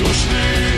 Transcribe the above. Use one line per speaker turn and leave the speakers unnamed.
duszny